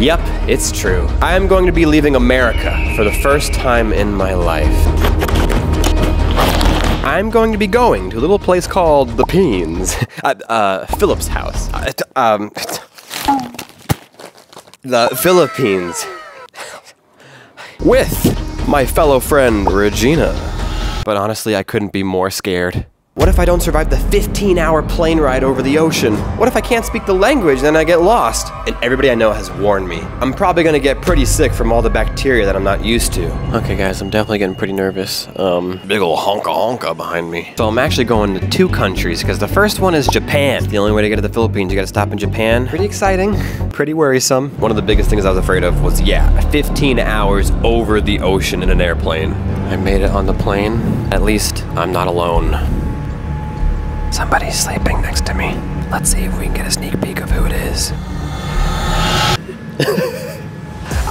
Yep, it's true. I am going to be leaving America for the first time in my life. I'm going to be going to a little place called the Peens, uh, uh, Philip's house. Um, the Philippines. With my fellow friend Regina. But honestly, I couldn't be more scared. What if I don't survive the 15 hour plane ride over the ocean? What if I can't speak the language then I get lost? And everybody I know has warned me. I'm probably gonna get pretty sick from all the bacteria that I'm not used to. Okay, guys, I'm definitely getting pretty nervous. Um, big ol' honka honka behind me. So I'm actually going to two countries because the first one is Japan. The only way to get to the Philippines, you gotta stop in Japan. Pretty exciting, pretty worrisome. One of the biggest things I was afraid of was, yeah, 15 hours over the ocean in an airplane. I made it on the plane. At least I'm not alone. Somebody's sleeping next to me. Let's see if we can get a sneak peek of who it is.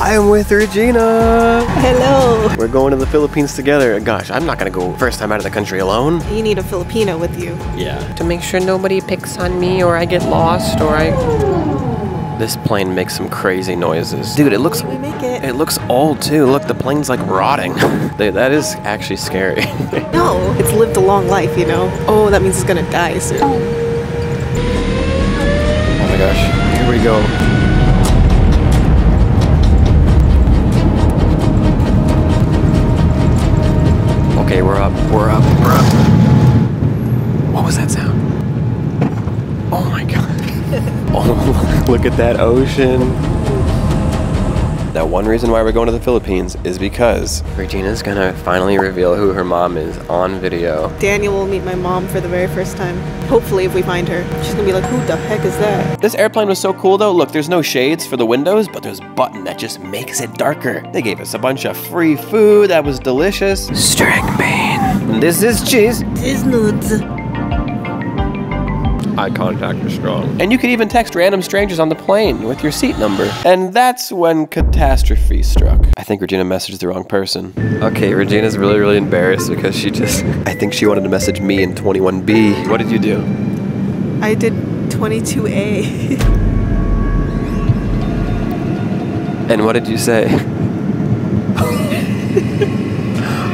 I am with Regina. Hello. We're going to the Philippines together. Gosh, I'm not gonna go first time out of the country alone. You need a Filipino with you. Yeah. To make sure nobody picks on me or I get lost or I. This plane makes some crazy noises. Dude, it looks make it. it looks old too. Look, the plane's like rotting. Dude, that is actually scary. No, it's lived a long life, you know. Oh, that means it's gonna die soon. Oh my gosh, here we go. Okay, we're up, we're up, we're up. What was that sound? Oh my god. look at that ocean. Now, one reason why we're going to the Philippines is because Regina's gonna finally reveal who her mom is on video. Daniel will meet my mom for the very first time. Hopefully, if we find her, she's gonna be like, "Who the heck is that?" This airplane was so cool though. Look, there's no shades for the windows, but there's a button that just makes it darker. They gave us a bunch of free food that was delicious. String bean. This is cheese. This Is nudes. Eye contact is strong. And you could even text random strangers on the plane with your seat number. And that's when catastrophe struck. I think Regina messaged the wrong person. Okay, Regina's really, really embarrassed because she just, I think she wanted to message me in 21B. What did you do? I did 22A. And what did you say?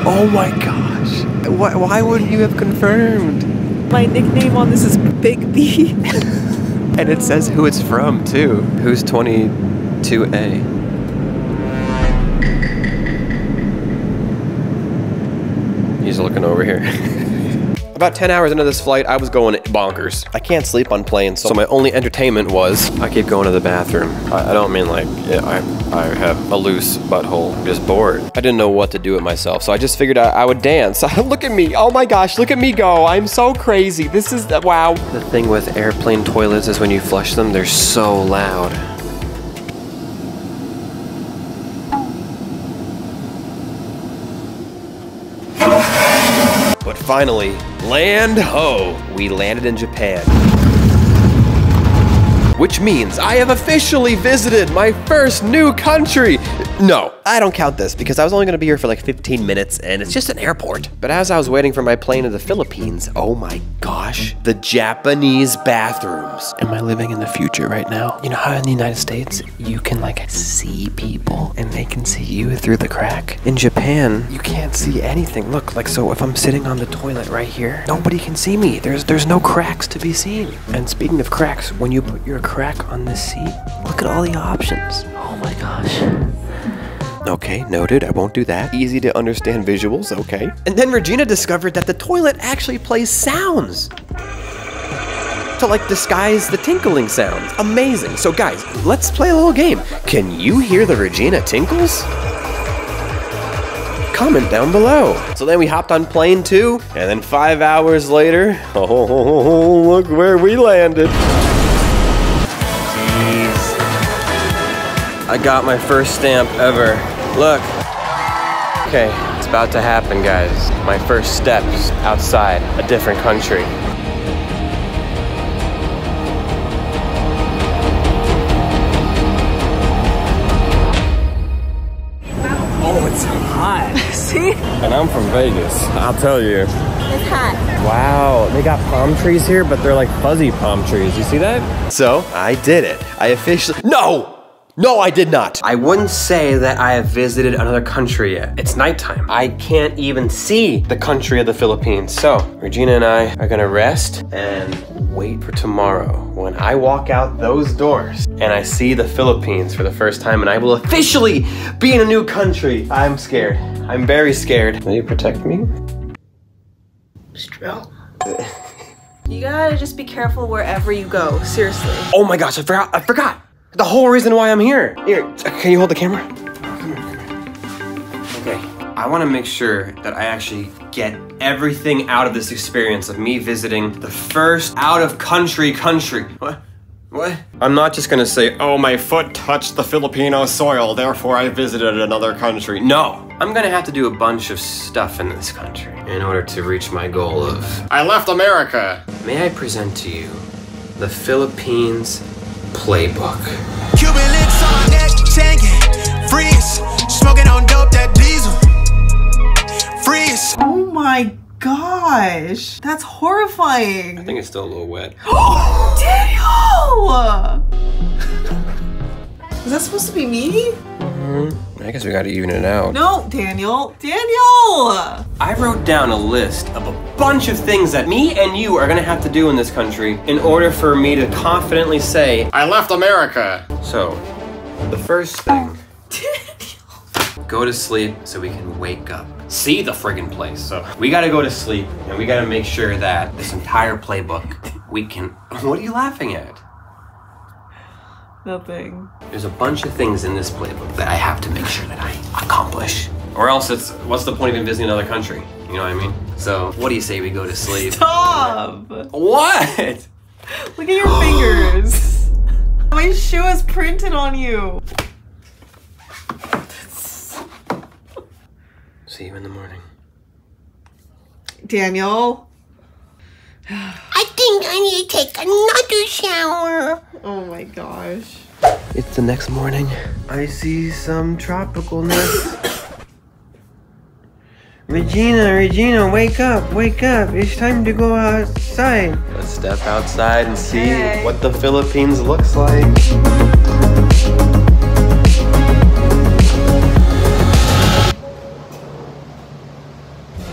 oh my gosh. Why, why wouldn't you have confirmed? My nickname on this is Big B. And it says who it's from, too. Who's 22A? He's looking over here. About 10 hours into this flight, I was going bonkers. I can't sleep on planes, so my only entertainment was I keep going to the bathroom. I, I don't mean like yeah, I, I have a loose butthole, I'm just bored. I didn't know what to do with myself, so I just figured I, I would dance. look at me, oh my gosh, look at me go. I'm so crazy. This is, wow. The thing with airplane toilets is when you flush them, they're so loud. Finally, land ho! We landed in Japan. Which means I have officially visited my first new country. No, I don't count this because I was only gonna be here for like 15 minutes and it's just an airport. But as I was waiting for my plane to the Philippines, oh my gosh, the Japanese bathrooms. Am I living in the future right now? You know how in the United States you can like see people and they can see you through the crack? In Japan, you can't see anything. Look, like so if I'm sitting on the toilet right here, nobody can see me. There's there's no cracks to be seen. And speaking of cracks, when you put your crack on this seat, look at all the options. Oh my gosh. Okay, noted. I won't do that. Easy to understand visuals, okay. And then Regina discovered that the toilet actually plays sounds to like disguise the tinkling sounds. Amazing. So guys, let's play a little game. Can you hear the Regina tinkles? Comment down below. So then we hopped on plane two, and then five hours later, oh, look where we landed. Jeez. I got my first stamp ever. Look. Okay, it's about to happen, guys. My first steps outside a different country. Oh, it's hot. See? And I'm from Vegas, I'll tell you. It's hot. Wow, they got palm trees here, but they're like fuzzy palm trees. You see that? So, I did it. I officially. No! No, I did not. I wouldn't say that I have visited another country yet. It's nighttime. I can't even see the country of the Philippines. So, Regina and I are gonna rest and wait for tomorrow when I walk out those doors and I see the Philippines for the first time and I will officially be in a new country. I'm scared. I'm very scared. Will you protect me? You gotta just be careful wherever you go. Seriously. Oh my gosh, I forgot. I forgot. The whole reason why I'm here. Here, can you hold the camera? Okay. I want to make sure that I actually get everything out of this experience of me visiting the first out of country country. What? What? I'm not just gonna say, oh, my foot touched the Filipino soil, therefore I visited another country. No. I'm gonna have to do a bunch of stuff in this country in order to reach my goal of. I left America! May I present to you the Philippines Playbook. Cuban links on my neck, tanking, freeze, smoking on dope that diesel, freeze. Oh my gosh. That's horrifying. I think it's still a little wet. Daniel! Is that supposed to be me? Mm-hmm. I guess we gotta even it out. No, Daniel. Daniel! I wrote down a list of a bunch of things that me and you are gonna have to do in this country in order for me to confidently say, I left America. So, the first thing, go to sleep so we can wake up. See the friggin' place. So, we gotta go to sleep and we gotta make sure that this entire playbook we can. What are you laughing at? Nothing. There's a bunch of things in this playbook that I have to make sure that I accomplish. Or else it's what's the point of even visiting another country? You know what I mean? So what do you say we go to sleep? Stop! What? Look at your fingers. My shoe is printed on you. See you in the morning. Daniel. I think I need to take another shower. Oh my gosh. It's the next morning. I see some tropicalness. Regina, Regina, wake up, wake up. It's time to go outside. Let's step outside and see Okay. what the Philippines looks like.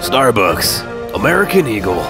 Starbucks, American Eagle,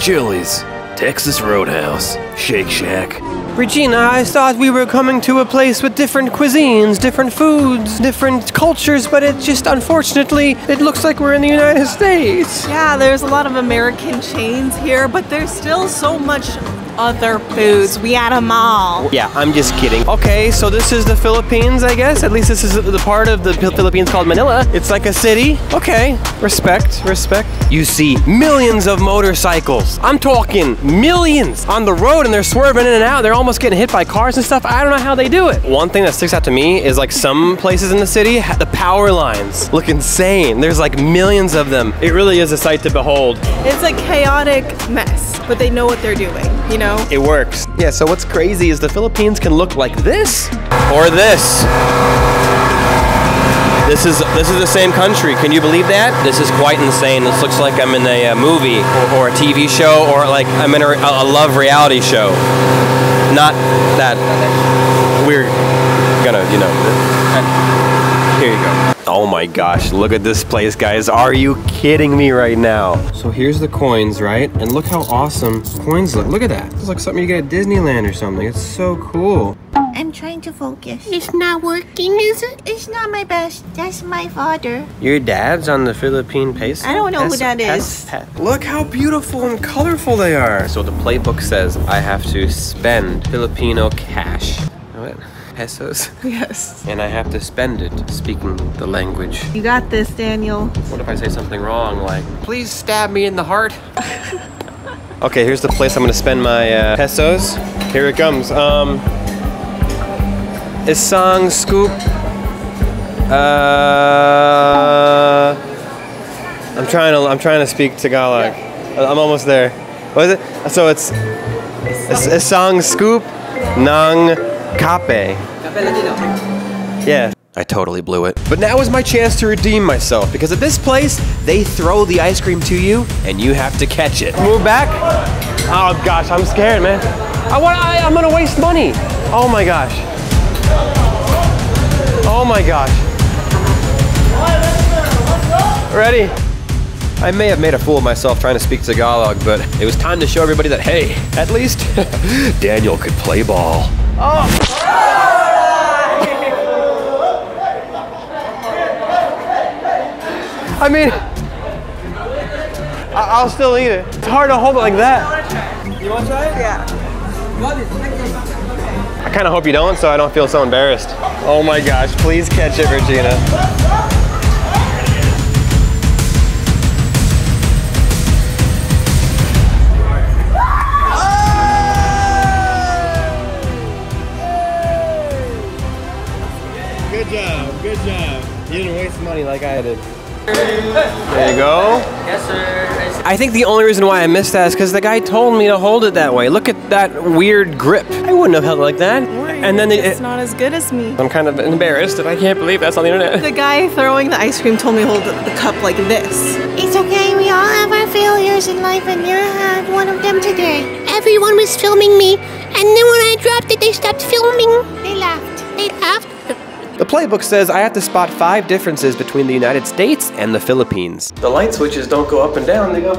Chili's, Texas Roadhouse, Shake Shack. Regina, I thought we were coming to a place with different cuisines, different foods, different cultures, but it just unfortunately it looks like we're in the United States. Yeah, there's a lot of American chains here, but there's still so much other foods. We at a mall. Yeah, I'm just kidding. Okay, so this is the Philippines, I guess. At least this is the part of the Philippines called Manila. It's like a city. Okay, respect, respect. You see millions of motorcycles. I'm talking millions on the road and they're swerving in and out. They're almost getting hit by cars and stuff. I don't know how they do it. One thing that sticks out to me is like some places in the city, the power lines look insane. There's like millions of them. It really is a sight to behold. It's a chaotic mess, but they know what they're doing, you know? It works. Yeah, so what's crazy is the Philippines can look like this or this. This is this is the same country. Can you believe that? This is quite insane. This looks like I'm in a, uh movie or, or a TV show or like I'm in a, a love reality show. Not that we're gonna, you know. Here you go. Oh my gosh, look at this place, guys. Are you kidding me right now? So here's the coins, right? And look how awesome coins look. Look at that. It's like something you get at Disneyland or something. It's so cool. I'm trying to focus. It's not working, is it? It's not my best. That's my father. Your dad's on the Philippine peso? I don't know who that is. that pes- is. pe- Look how beautiful and colorful they are. So the playbook says I have to spend Filipino cash. Pesos? Yes. And I have to spend it speaking the language. You got this, Daniel. What if I say something wrong, like, please stab me in the heart? okay, here's the place I'm gonna spend my uh, pesos. Here it comes. Um, Isang scoop. Uh, I'm trying to. I'm trying to speak Tagalog. I'm almost there. What is it? So it's is- isang scoop ng kape. Yeah. I totally blew it. But now is my chance to redeem myself because at this place, they throw the ice cream to you and you have to catch it. Move back. Oh gosh, I'm scared, man. I want I, I'm gonna waste money. Oh my gosh. Oh my gosh. Ready? I may have made a fool of myself trying to speak Tagalog, but it was time to show everybody that, hey, at least Daniel could play ball. Oh. I mean, I- I'll still eat it. It's hard to hold it like that. You want to try it? Yeah. I kind of hope you don't, so I don't feel so embarrassed. Oh my gosh, please catch it, Regina. Money like I did. There you go. Yes, sir. I think the only reason why I missed that is because the guy told me to hold it that way. Look at that weird grip. I wouldn't have held it like that. And then it's it, not as good as me. I'm kind of embarrassed, and I can't believe that's on the internet. The guy throwing the ice cream told me to hold the cup like this. It's okay, we all have our failures in life, and you had one of them today. Everyone was filming me, and then when I dropped it, they stopped filming. They laughed. They laughed. The playbook says I have to spot five differences between the United States and the Philippines. The light switches don't go up and down, they go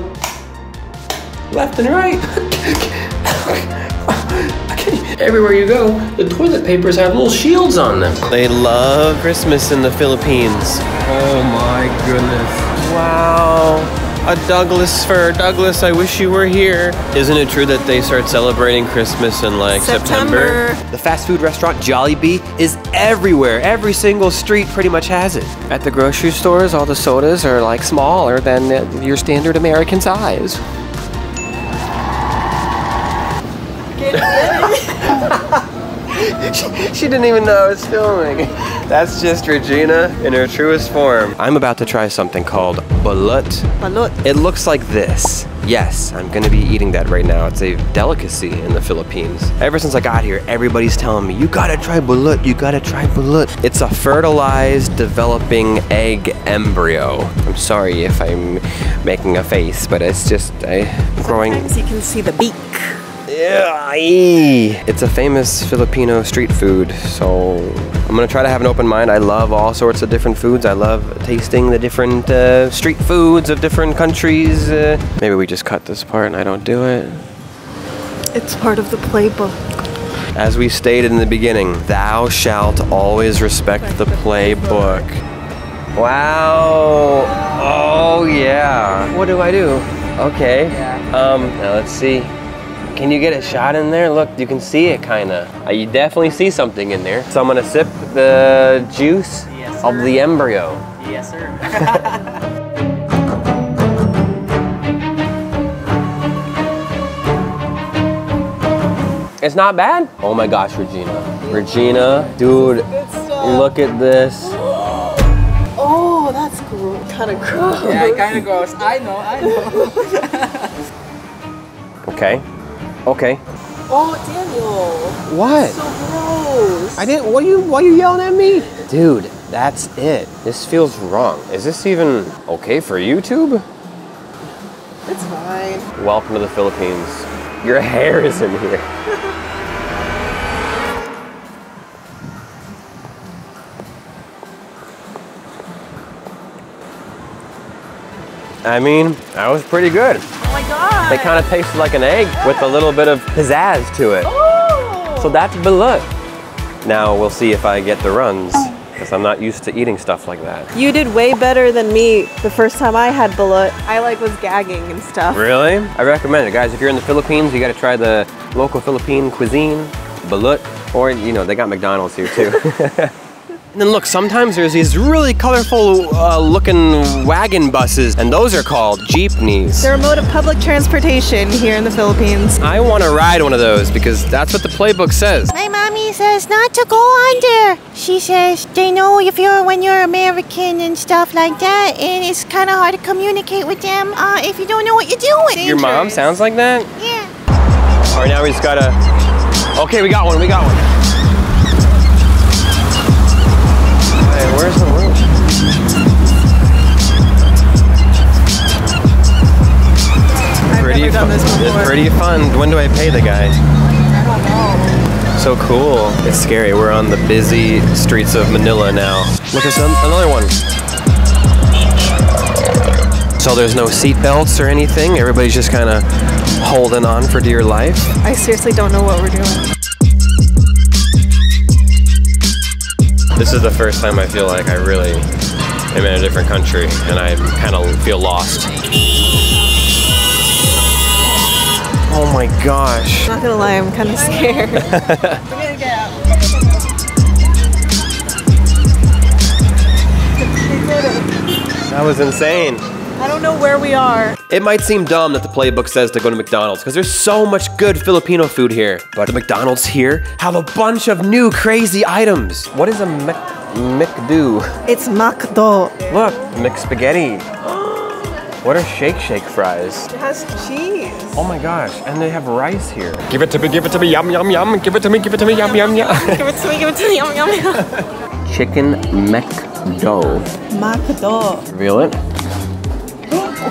left and right. Everywhere you go, the toilet papers have little shields on them. They love Christmas in the Philippines. Oh my goodness. Wow. A Douglas fir. Douglas, I wish you were here. Isn't it true that they start celebrating Christmas in like September? September. The fast food restaurant Jollibee is everywhere. Every single street pretty much has it. At the grocery stores, all the sodas are like smaller than your standard American size. she, she didn't even know I was filming. That's just Regina in her truest form. I'm about to try something called balut. Balut. It looks like this. Yes, I'm gonna be eating that right now. It's a delicacy in the Philippines. Ever since I got here, everybody's telling me, you gotta try balut, you gotta try balut. It's a fertilized, developing egg embryo. I'm sorry if I'm making a face, but it's just I, growing. Sometimes you can see the beak. Yeah. It's a famous Filipino street food, so I'm gonna try to have an open mind. I love all sorts of different foods. I love tasting the different uh, street foods of different countries. Uh, maybe we just cut this part and I don't do it. It's part of the playbook. As we stated in the beginning, thou shalt always respect the playbook. Wow. Oh yeah. What do I do? Okay. Um. Now let's see. Can you get a shot in there? Look, you can see it kinda. Uh, you definitely see something in there. So I'm gonna sip the juice Yes, of the embryo. Yes, sir. It's not bad. Oh my gosh, Regina. Regina, dude, look at this. Oh, that's gross. Kind of gross. yeah, kind of gross. I know, I know. Okay. Okay. Oh, Daniel. What? So gross. I didn't. What are you? Why are you yelling at me? Dude, that's it. This feels wrong. Is this even okay for YouTube? It's fine. Welcome to the Philippines. Your hair is in here. I mean, that was pretty good. Oh. They kind of tasted like an egg with a little bit of pizzazz to it. Oh. So that's balut. Now we'll see if I get the runs, oh. because I'm not used to eating stuff like that. You did way better than me the first time I had balut. I like was gagging and stuff. Really? I recommend it, guys. If you're in the Philippines, you got to try the local Philippine cuisine, balut, or you know they got McDonald's here too. and then look, sometimes there's these really colorful uh, looking wagon buses, and those are called jeepneys. They're a mode of public transportation here in the Philippines. I want to ride one of those because that's what the playbook says. My mommy says not to go on there. She says they know if you're when you're American and stuff like that, and it's kind of hard to communicate with them uh, if you don't know what you're doing. Your mom sounds like that? Yeah. All right, now we just gotta. Okay, we got one. We got one. Pretty fun. It's pretty fun. When do I pay the guy? So cool. It's scary. We're on the busy streets of Manila now. Look, there's an- another one. So there's no seat belts or anything. Everybody's just kind of holding on for dear life. I seriously don't know what we're doing. This is the first time I feel like I really am in a different country and I kind of feel lost. Oh my gosh. I'm Not gonna lie, I'm kind of scared. That was insane. I don't know where we are. It might seem dumb that the playbook says to go to McDonald's because there's so much good Filipino food here. But the McDonald's here have a bunch of new crazy items. What is a Mc, McDo? It's Macdo. Look, McSpaghetti. What are Shake Shake fries? It has cheese. Oh my gosh, and they have rice here. Give it to me, give it to me, yum, yum, yum. Give it to me, give it to me, yum, yum, yum. Give it to me, give it to me, yum, yum, yum. Chicken McDo. Macdo. Reveal it.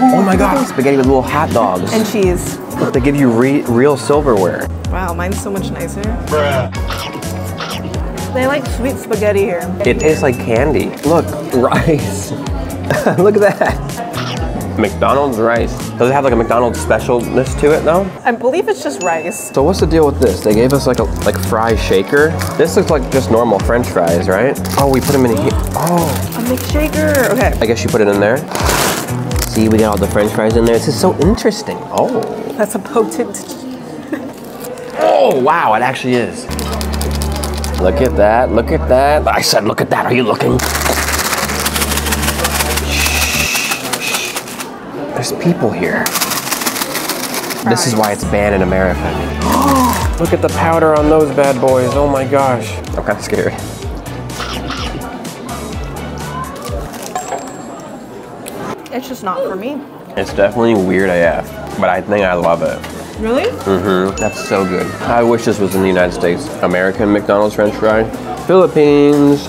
Oh my god, spaghetti with little hot dogs. And cheese. Look, they give you re real silverware. Wow, mine's so much nicer. Bruh. They like sweet spaghetti here. It tastes like candy. Look, rice. Look at that. McDonald's rice. Does it have like a McDonald's specialness to it though? I believe it's just rice. So what's the deal with this? They gave us like a like fry shaker. This looks like just normal French fries, right? Oh, we put them in here. Oh, A McShaker. Okay, I guess you put it in there. See, we got all the French fries in there. This is so interesting. Oh, that's a potent. oh, wow, it actually is. Look at that. Look at that. I said, look at that. Are you looking? There's people here. This is why it's banned in America. Look at the powder on those bad boys. Oh my gosh. I'm kind of scared. It's just not for me. It's definitely weird AF, but I think I love it. Really? Mm-hmm. That's so good. I wish this was in the United States. American McDonald's French fry. Philippines.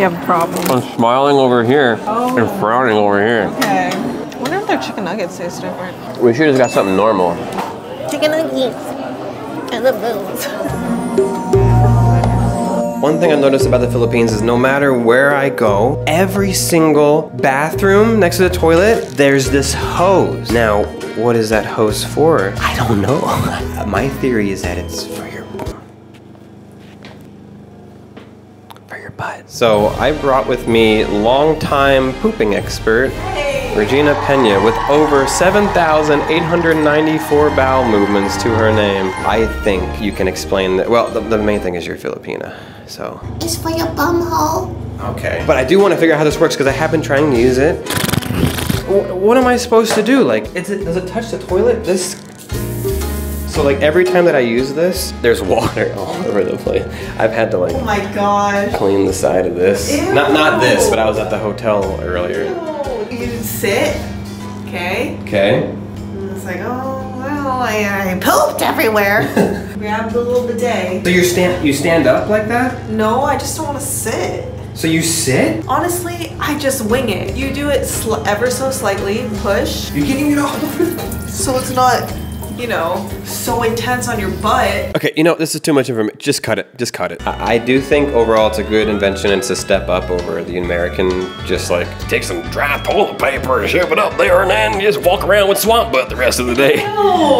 You have a problem. I'm smiling over here oh. and frowning over here. Okay. I wonder if their chicken nuggets taste different. We should have got something normal. Chicken nuggets. I love those. One thing I've noticed about the Philippines is no matter where I go, every single bathroom next to the toilet, there's this hose. Now, what is that hose for? I don't know. My theory is that it's for your for your butt. So I brought with me longtime pooping expert Regina Pena with over 7,894 bowel movements to her name. I think you can explain that. Well, the, the main thing is you're Filipina, so. It's for your bum hole. Okay. But I do want to figure out how this works because I have been trying to use it. Wh- What am I supposed to do? Like, is it, does it touch the toilet? This. So like every time that I use this, there's water all over the place. I've had to like Oh my gosh. clean the side of this. Not not this, but I was at the hotel earlier. You sit. Okay. Okay. And it's like, oh well, I, I pooped everywhere. Grab the little bidet. So you stand you stand up like that? No, I just don't want to sit. So you sit? Honestly, I just wing it. You do it ever so slightly, push, You're getting it all. over. so it's not, you know, so intense on your butt. Okay, you know, this is too much information. Just cut it. Just cut it. I, I do think overall it's a good invention. And it's a step up over the American, just like take some dry toilet paper and shove it up there and then just walk around with swamp butt the rest of the day. No.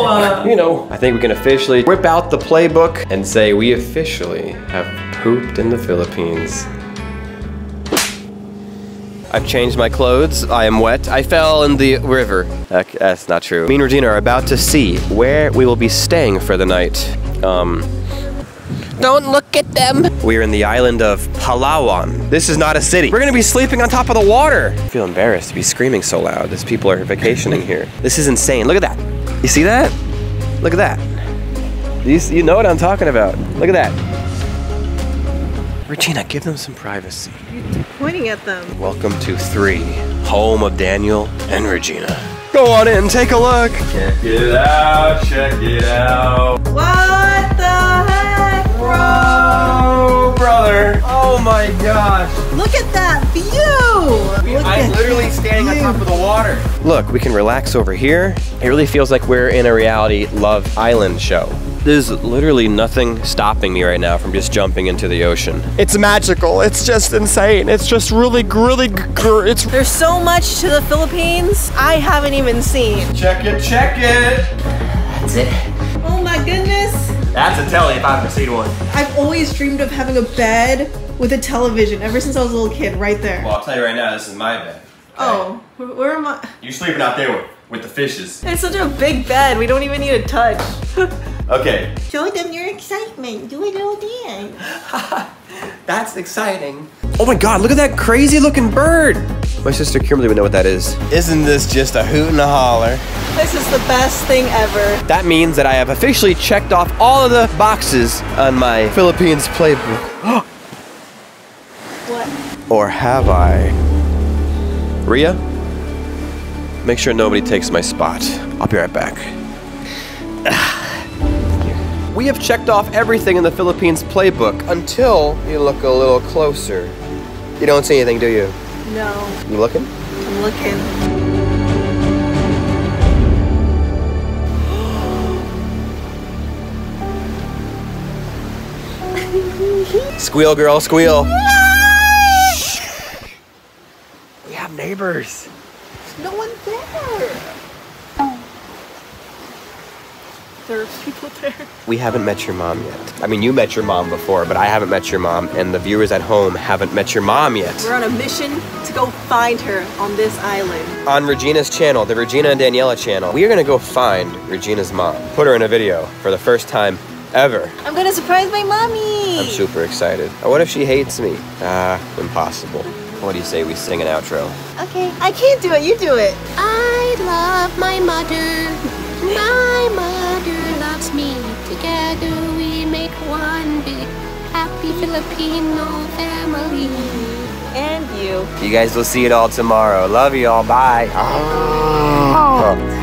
You know, I think we can officially whip out the playbook and say we officially have pooped in the Philippines. I've changed my clothes. I am wet. I fell in the river. That- that's not true. Me and Regina are about to see where we will be staying for the night. Um, don't look at them. We're in the island of Palawan. This is not a city. We're gonna be sleeping on top of the water. I feel embarrassed to be screaming so loud. These people are vacationing here. This is insane. Look at that. You see that? Look at that. You, you know what I'm talking about. Look at that. Regina, give them some privacy. You're Pointing at them. Welcome to three, home of Daniel and Regina. Go on in, take a look. Check it out, check it out. What the heck, bro? Oh, brother. Oh my gosh. Look at that view! Look I'm at literally that standing on top of the water. Look, we can relax over here. It really feels like we're in a reality Love Island show. There's literally nothing stopping me right now from just jumping into the ocean. It's magical. It's just insane. It's just really, really, gr- it's. There's so much to the Philippines I haven't even seen. Check it, check it. That's it. Oh my goodness! That's a telly if I've ever seen one. I've always dreamed of having a bed with a television ever since I was a little kid, right there. Well, I'll tell you right now, this is my bed. Oh, where, where am I? You're sleeping out there with, with the fishes. It's such a big bed. We don't even need a touch. Okay. Show them your excitement. Do a little dance. That's exciting. Oh my god, look at that crazy looking bird. My sister Kimberly would know what that is. Isn't this just a hoot and a holler? this is the best thing ever. That means that I have officially checked off all of the boxes on my Philippines playbook. What? Or have I? Ria? Make sure nobody takes my spot. I'll be right back. We have checked off everything in the Philippines playbook until you look a little closer. You don't see anything, do you? No, You looking? I'm looking. Squeal, girl, squeal. We have neighbors. No one there. There are people there. We haven't met your mom yet. I mean, you met your mom before, but I haven't met your mom, and the viewers at home haven't met your mom yet. We're on a mission to go find her on this island. On Regina's channel, the Regina and Daniela channel, we are gonna go find Regina's mom. Put her in a video for the first time ever. I'm gonna surprise my mommy. I'm super excited. What if she hates me? Ah, impossible. What do you say we sing an outro? Okay. I can't do it. You do it. I love my mother. My mother loves me. Together we make one big happy Filipino family. And you. You guys will see it all tomorrow. Love you all. Bye. Oh. oh.